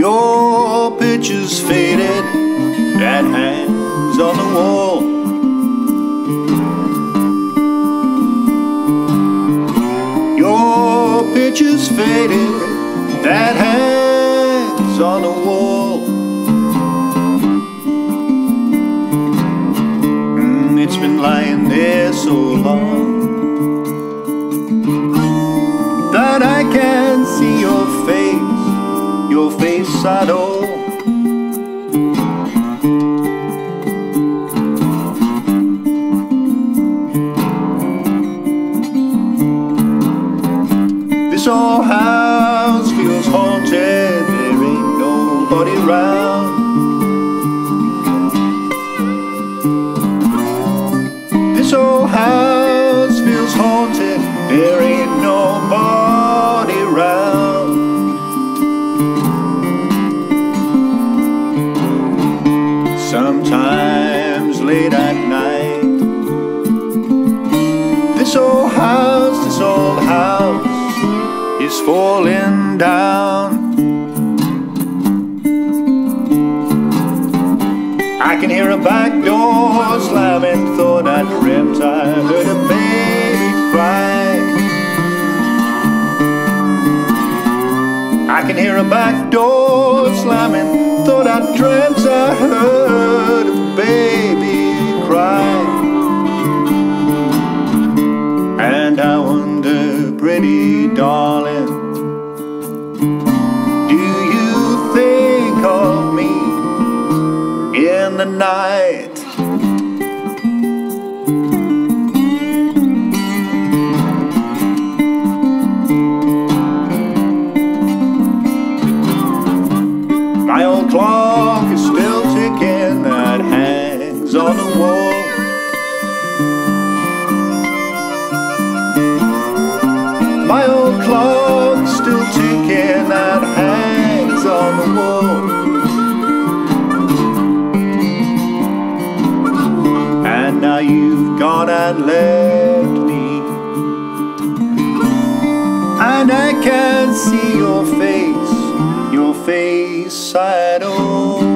Your picture's faded, that hangs on the wall. Your picture's faded, that hangs on the wall. Mm, it's been lying there so long that I can't see your face, your face at all. This old house Sometimes late at night, this old house, this old house is falling down. I can hear a back door slamming, can hear a back door slamming, thought I dreamt I heard a baby cry. And I wonder, pretty darling, do you think of me in the night? Old clock is still ticking that hangs on the wall. My old clock's still ticking that hangs on the wall. And now you've gone and left me. And I can't see your face,